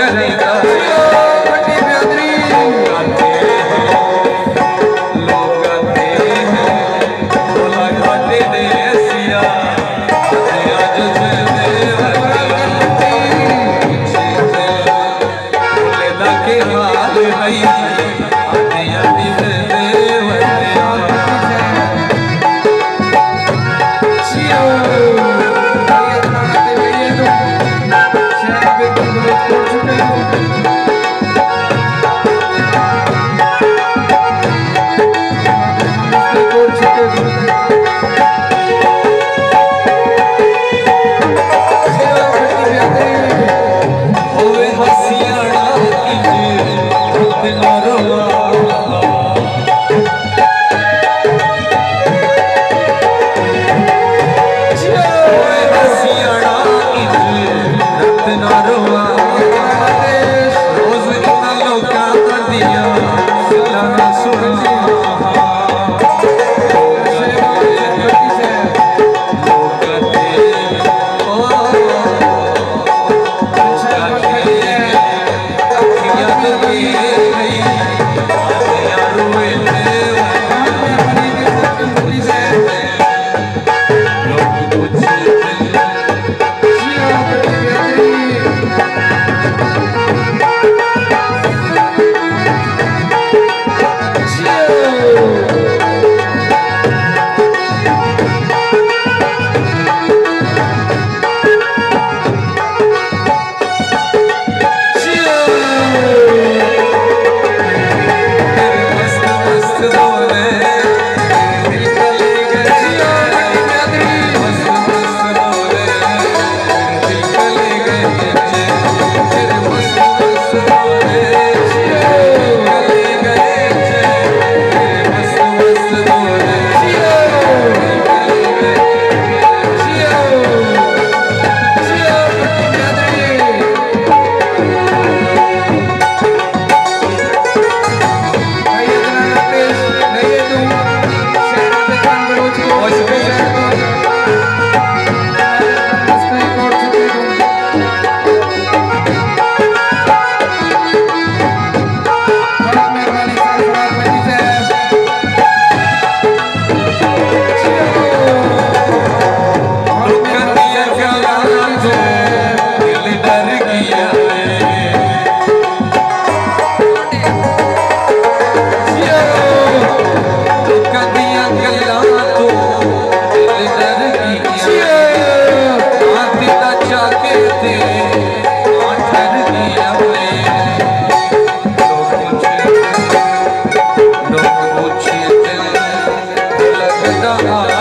घर 加好了